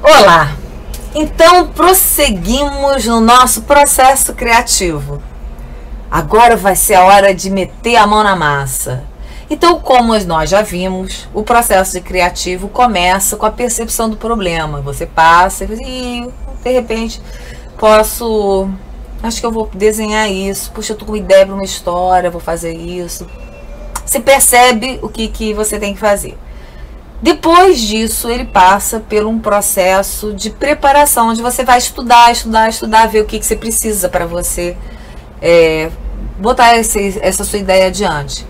Olá! Então prosseguimos no nosso processo criativo. Agora vai ser a hora de meter a mão na massa. Então, como nós já vimos, o processo de criativo começa com a percepção do problema. Você passa e de repente posso. Acho que eu vou desenhar isso. Puxa, eu tô com ideia para uma história, vou fazer isso. Você percebe o que, que você tem que fazer. Depois disso, ele passa por um processo de preparação, onde você vai estudar, estudar, estudar, ver o que, que você precisa para você é, botar esse, essa sua ideia adiante.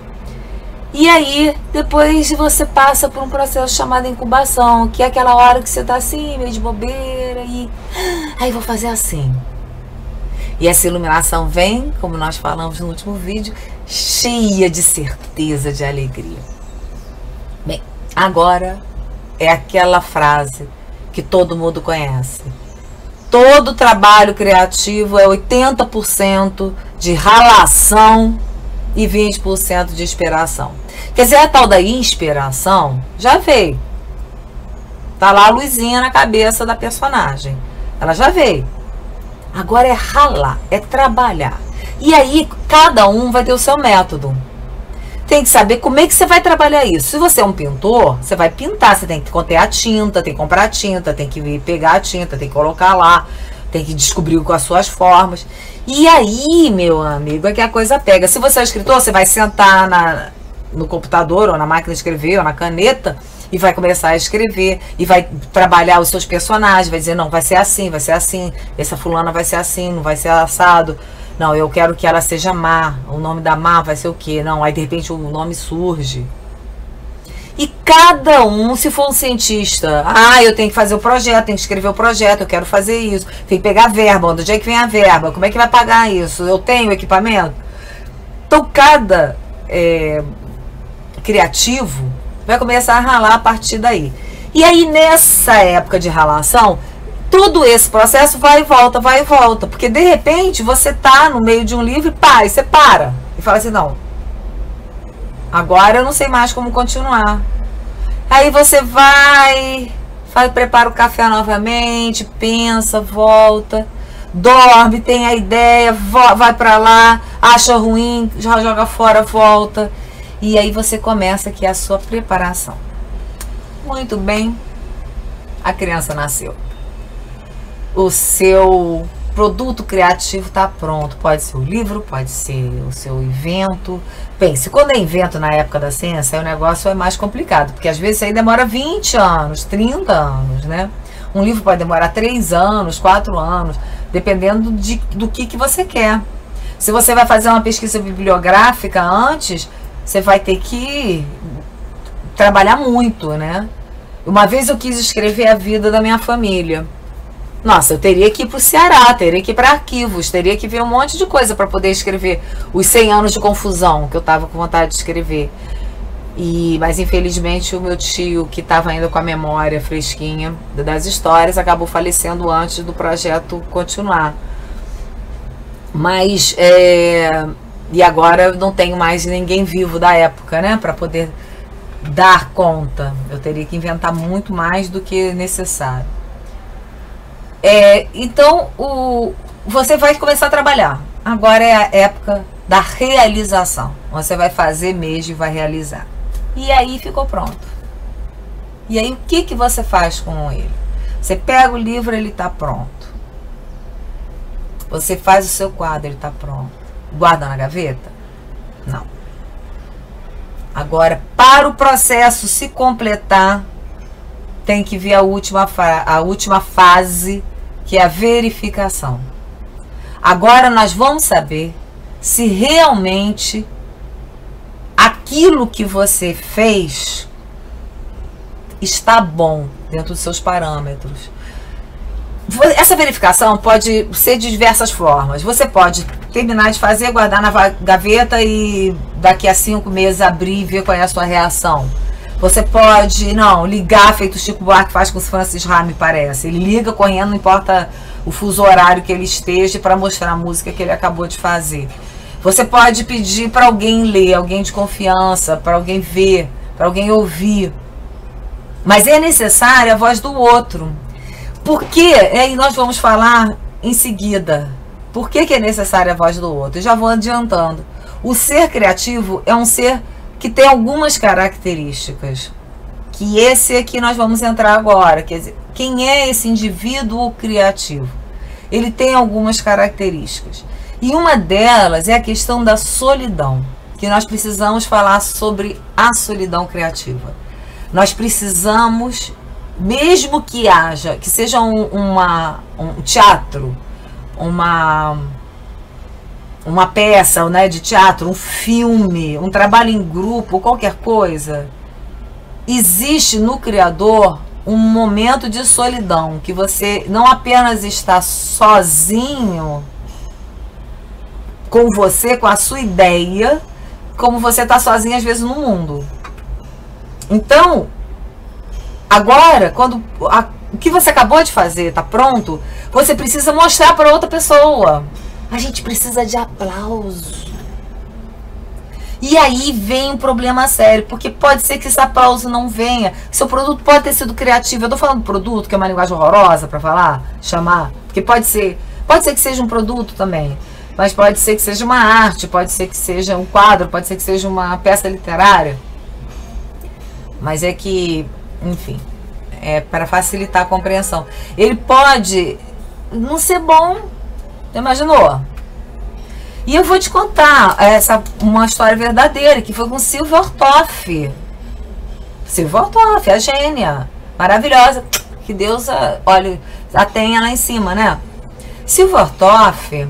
E aí, depois você passa por um processo chamado incubação, que é aquela hora que você está assim, meio de bobeira, e aí vou fazer assim. E essa iluminação vem, como nós falamos no último vídeo, cheia de certeza, de alegria. Agora é aquela frase que todo mundo conhece. Todo trabalho criativo é 80% de ralação e 20% de inspiração. Quer dizer, a tal da inspiração já veio. Tá lá a luzinha na cabeça da personagem. Ela já veio. Agora é ralar, é trabalhar. E aí cada um vai ter o seu método tem que saber como é que você vai trabalhar isso. Se você é um pintor, você vai pintar, você tem que conter a tinta, tem que comprar a tinta, tem que pegar a tinta, tem que colocar lá, tem que descobrir com as suas formas. E aí, meu amigo, é que a coisa pega. Se você é escritor, você vai sentar na, no computador, ou na máquina de escrever, ou na caneta, e vai começar a escrever, e vai trabalhar os seus personagens, vai dizer, não, vai ser assim, vai ser assim, essa fulana vai ser assim, não vai ser assado não, eu quero que ela seja má. O nome da má vai ser o quê? Não, aí de repente o nome surge. E cada um, se for um cientista, ah, eu tenho que fazer o projeto, tenho que escrever o projeto, eu quero fazer isso, tem que pegar a verba, onde é que vem a verba, como é que vai pagar isso? Eu tenho equipamento? Então, cada é, criativo vai começar a ralar a partir daí. E aí, nessa época de ralação, tudo esse processo vai e volta, vai e volta. Porque de repente você tá no meio de um livro e pá, e você para. E fala assim, não. Agora eu não sei mais como continuar. Aí você vai, faz, prepara o café novamente, pensa, volta, dorme, tem a ideia, vai para lá, acha ruim, já joga fora, volta. E aí você começa aqui a sua preparação. Muito bem, a criança nasceu o seu produto criativo está pronto. Pode ser o livro, pode ser o seu evento. Pense, quando é evento na época da ciência, o negócio é mais complicado, porque às vezes aí demora 20 anos, 30 anos, né? Um livro pode demorar 3 anos, 4 anos, dependendo de, do que, que você quer. Se você vai fazer uma pesquisa bibliográfica antes, você vai ter que trabalhar muito, né? Uma vez eu quis escrever a vida da minha família. Nossa, eu teria que ir para o Ceará, teria que ir para arquivos, teria que ver um monte de coisa para poder escrever os 100 anos de confusão que eu estava com vontade de escrever. E, mas infelizmente o meu tio, que estava ainda com a memória fresquinha das histórias, acabou falecendo antes do projeto continuar. Mas, é, e agora não tenho mais ninguém vivo da época, né, para poder dar conta. Eu teria que inventar muito mais do que necessário. É, então, o, você vai começar a trabalhar. Agora é a época da realização. Você vai fazer mesmo e vai realizar. E aí ficou pronto. E aí o que, que você faz com ele? Você pega o livro, ele está pronto. Você faz o seu quadro, ele está pronto. Guarda na gaveta? Não. Agora, para o processo se completar, tem que vir a última, a última fase, que é a verificação. Agora nós vamos saber se realmente aquilo que você fez está bom dentro dos seus parâmetros. Essa verificação pode ser de diversas formas. Você pode terminar de fazer, guardar na gaveta e daqui a cinco meses abrir e ver qual é a sua reação. Você pode, não, ligar, feito o Chico Buarque faz com o Francis Ha, me parece. Ele liga correndo, não importa o fuso horário que ele esteja, para mostrar a música que ele acabou de fazer. Você pode pedir para alguém ler, alguém de confiança, para alguém ver, para alguém ouvir. Mas é necessária a voz do outro. por que, e nós vamos falar em seguida, por que, que é necessária a voz do outro? Eu já vou adiantando. O ser criativo é um ser que tem algumas características. Que esse aqui nós vamos entrar agora. Quer dizer, quem é esse indivíduo criativo? Ele tem algumas características. E uma delas é a questão da solidão, que nós precisamos falar sobre a solidão criativa. Nós precisamos, mesmo que haja, que seja um, uma, um teatro, uma uma peça né, de teatro, um filme, um trabalho em grupo, qualquer coisa, existe no criador um momento de solidão, que você não apenas está sozinho com você, com a sua ideia, como você está sozinho às vezes no mundo. Então, agora, quando a, o que você acabou de fazer está pronto, você precisa mostrar para outra pessoa. A gente precisa de aplauso. E aí vem um problema sério, porque pode ser que esse aplauso não venha. Seu produto pode ter sido criativo. Eu tô falando produto, que é uma linguagem horrorosa para falar, chamar, porque pode ser, pode ser que seja um produto também, mas pode ser que seja uma arte, pode ser que seja um quadro, pode ser que seja uma peça literária. Mas é que, enfim, é para facilitar a compreensão. Ele pode não ser bom, imaginou? E eu vou te contar essa uma história verdadeira que foi com Silvia Ortoff. Silvia Ortoff, a gênia, maravilhosa. Que Deus, a, olha, a tenha lá em cima, né? Silvia Ortoff,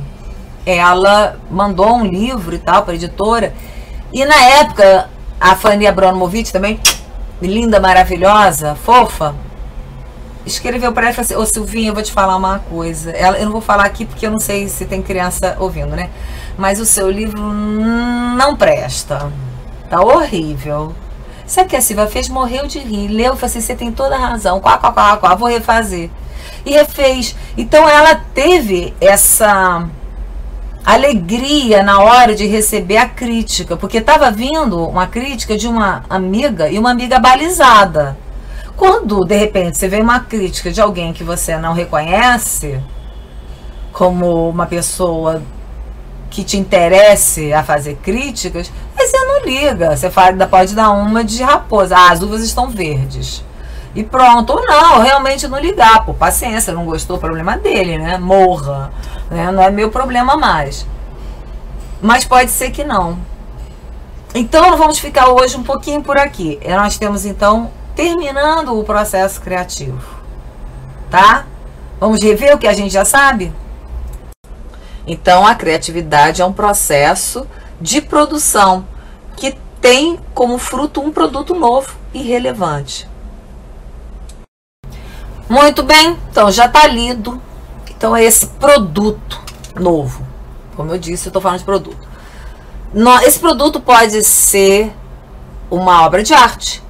ela mandou um livro e tal para editora. E na época, a Fanny Abramovic também, linda, maravilhosa, fofa, escreveu para ela e falou assim: Ô Silvinha, eu vou te falar uma coisa. Ela, eu não vou falar aqui porque eu não sei se tem criança ouvindo, né? Mas o seu livro não presta. Tá horrível. Sabe o que a Silvia fez? Morreu de rir. Leu e falou assim: você tem toda a razão. Quá, quá, quá, quá, vou refazer. E refez. Então ela teve essa alegria na hora de receber a crítica, porque estava vindo uma crítica de uma amiga e uma amiga balizada. Quando, de repente, você vê uma crítica de alguém que você não reconhece como uma pessoa que te interesse a fazer críticas, aí você não liga. Você fala, pode dar uma de raposa. Ah, as uvas estão verdes. E pronto. Ou não, realmente não ligar. Pô, paciência, não gostou, problema dele, né? Morra. Né? Não é meu problema mais. Mas pode ser que não. Então, vamos ficar hoje um pouquinho por aqui. Nós temos, então, terminando o processo criativo. Tá? Vamos rever o que a gente já sabe? Então, a criatividade é um processo de produção que tem como fruto um produto novo e relevante. Muito bem, então já está lido. Então, é esse produto novo. Como eu disse, eu estou falando de produto. Esse produto pode ser uma obra de arte,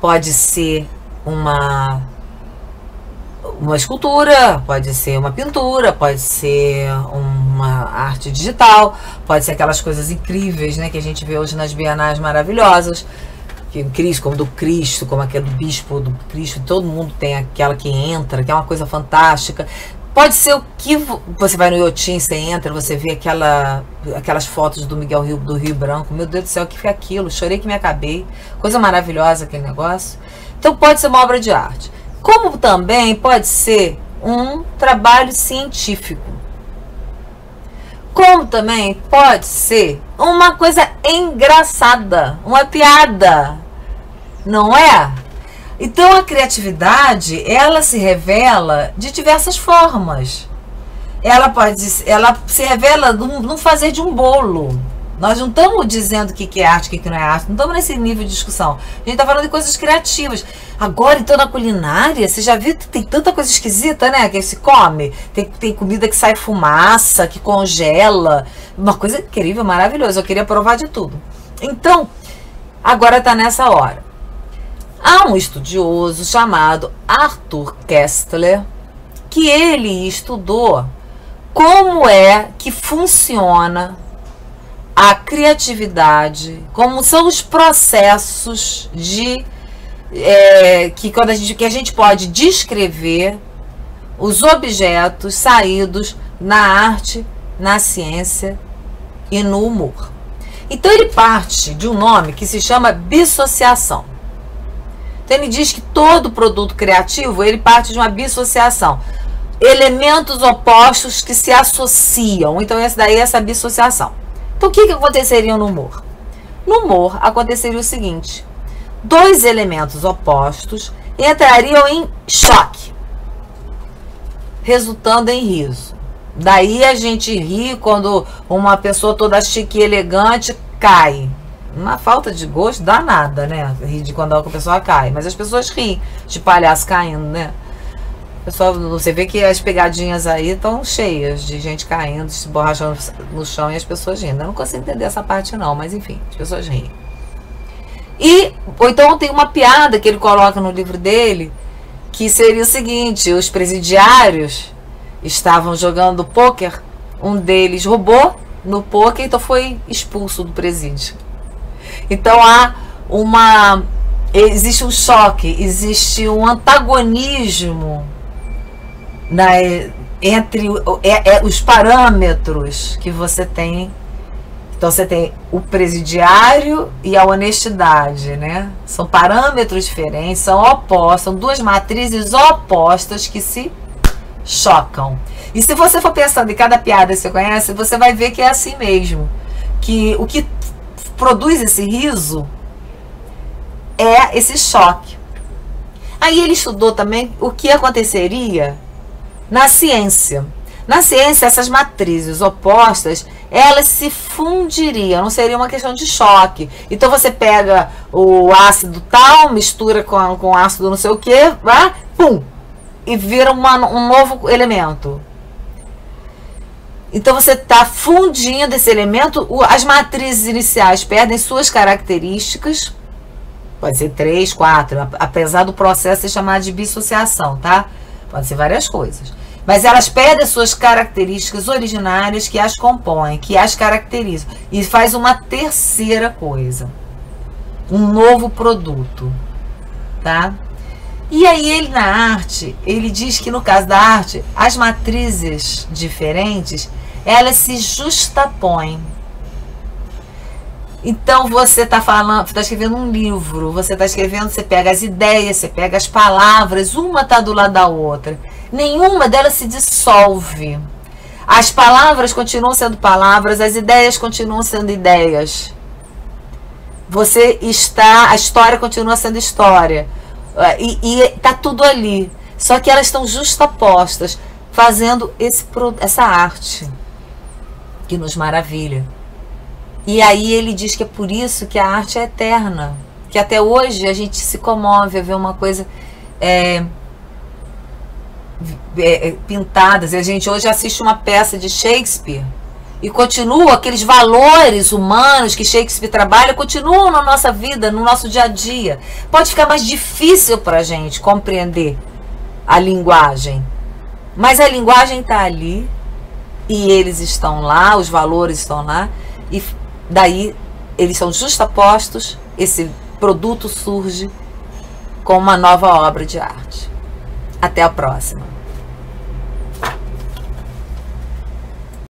pode ser uma uma escultura, pode ser uma pintura, pode ser uma arte digital, pode ser aquelas coisas incríveis, né, que a gente vê hoje nas bienais maravilhosas, que Cristo, como do Cristo, como aquele do bispo do Cristo, todo mundo tem aquela que entra, que é uma coisa fantástica. Pode ser o que você vai no Iotim, você entra, você vê aquela, aquelas fotos do Miguel Rio, do Rio Branco. Meu Deus do céu, o que foi aquilo? Chorei que me acabei. Coisa maravilhosa aquele negócio. Então pode ser uma obra de arte. Como também pode ser um trabalho científico. Como também pode ser uma coisa engraçada, uma piada. Não é? Então a criatividade, ela se revela de diversas formas. Ela pode, ela se revela no fazer de um bolo. Nós não estamos dizendo o que é arte, o que não é arte. Não estamos nesse nível de discussão. A gente está falando de coisas criativas. Agora, então, na culinária, você já viu que tem tanta coisa esquisita, né? Que se come. Tem, tem comida que sai fumaça, que congela. Uma coisa incrível, maravilhosa. Eu queria provar de tudo. Então, agora está nessa hora. Há um estudioso chamado Arthur Kestler que ele estudou como é que funciona a criatividade, como são os processos de é, que quando a gente que a gente pode descrever os objetos saídos na arte, na ciência e no humor. Então ele parte de um nome que se chama dissociação. Então ele diz que todo produto criativo ele parte de uma dissociação. Elementos opostos que se associam. Então essa daí é essa dissociação. Então o que, que aconteceria no humor? No humor aconteceria o seguinte: dois elementos opostos entrariam em choque, resultando em riso. Daí a gente ri quando uma pessoa toda chique e elegante cai. Uma falta de gosto danada, né? Rir de quando a pessoa cai. Mas as pessoas riem de palhaço caindo, né? Pessoal, você vê que as pegadinhas aí estão cheias de gente caindo, se borrachando no chão e as pessoas rindo. Eu não consigo entender essa parte, não, mas enfim, as pessoas riem. E, ou então tem uma piada que ele coloca no livro dele, que seria o seguinte: os presidiários estavam jogando pôquer, um deles roubou no pôquer, então foi expulso do presídio. Então há uma. Existe um choque, existe um antagonismo na, entre é, é, os parâmetros que você tem. Então você tem o presidiário e a honestidade, né? São parâmetros diferentes, são opostos, são duas matrizes opostas que se chocam. E se você for pensando em cada piada que você conhece, você vai ver que é assim mesmo. Que o que produz esse riso é esse choque. Aí ele estudou também o que aconteceria na ciência. Na ciência, essas matrizes opostas, elas se fundiriam, não seria uma questão de choque. Então você pega o ácido tal, mistura com, com ácido não sei o que, pum, e vira uma, um novo elemento. Então você está fundindo esse elemento, as matrizes iniciais perdem suas características, pode ser três, quatro, apesar do processo ser chamado de dissociação, tá? Pode ser várias coisas. Mas elas perdem suas características originárias que as compõem, que as caracterizam. E faz uma terceira coisa. Um novo produto. Tá? E aí ele na arte, ele diz que no caso da arte, as matrizes diferentes, elas se justapõem. Então você está falando, está escrevendo um livro, você está escrevendo, você pega as ideias, você pega as palavras, uma está do lado da outra. Nenhuma delas se dissolve. As palavras continuam sendo palavras, as ideias continuam sendo ideias. Você está, a história continua sendo história. Ah, e está tudo ali. Só que elas estão justapostas, fazendo esse, essa arte que nos maravilha. E aí ele diz que é por isso que a arte é eterna. Que até hoje a gente se comove a ver uma coisa é, é, pintada. A gente hoje assiste uma peça de Shakespeare e continua aqueles valores humanos que Shakespeare trabalha, continuam na nossa vida, no nosso dia a dia. Pode ficar mais difícil para a gente compreender a linguagem, mas a linguagem está ali e eles estão lá, os valores estão lá, e daí eles são justapostos, esse produto surge com uma nova obra de arte. Até a próxima.